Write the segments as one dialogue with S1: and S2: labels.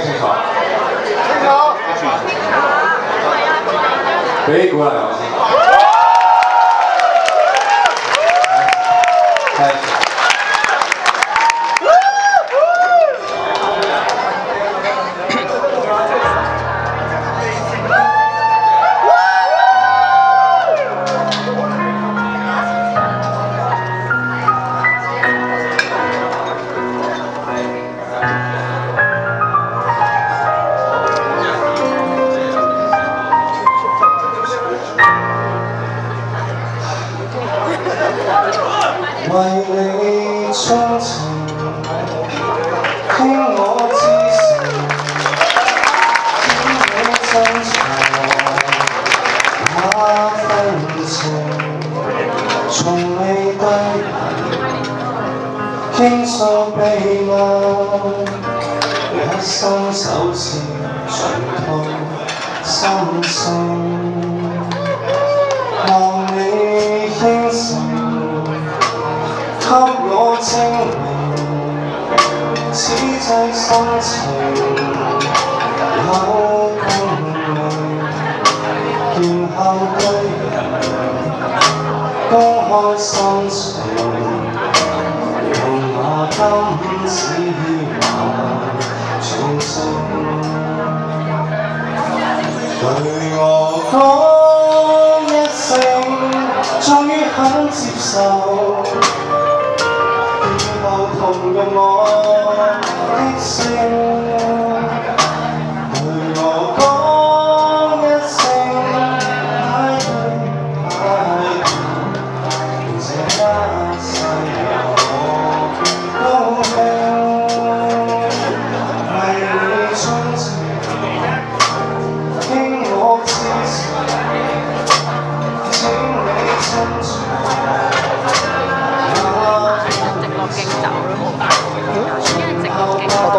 S1: 清唔清楚？清楚。俾鼓勵我先。为你钟情，倾我至情，听你真情，那份情从未低，倾诉秘密，一生首次触碰心声。情有共鳴，然後對人公開心情，用那金子買重生，對我講。終於肯接受，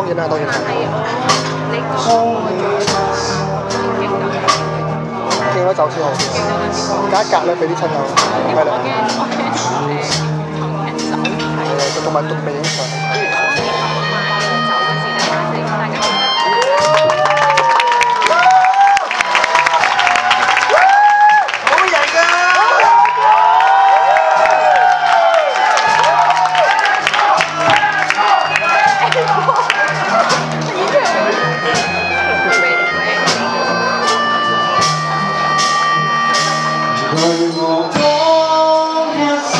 S2: 然啦，當然啦。見咗酒先好，隔一隔咧俾啲親友，係啦。誒，同埋仲未影相。
S1: 我。讲一声，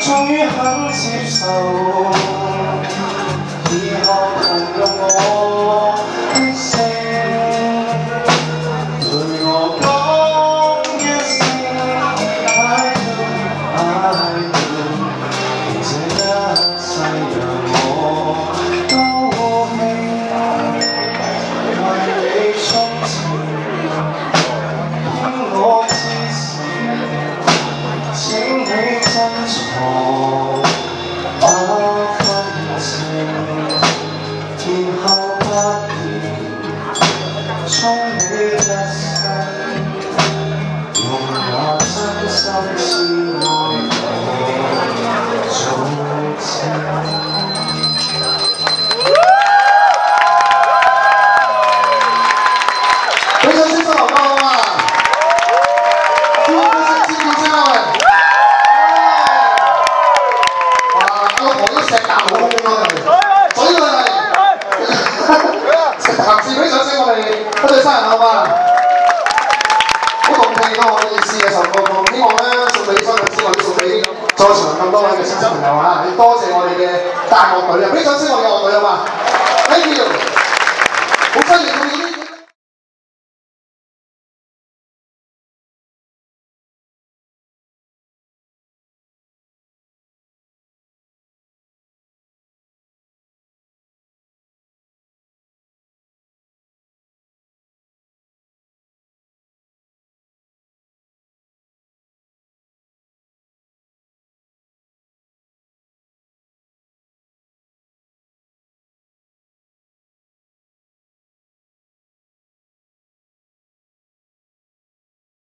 S1: 终于肯接受，以后同用我
S3: 多位嘅親戚朋友啊！多謝我哋嘅大樂隊啊！俾掌聲我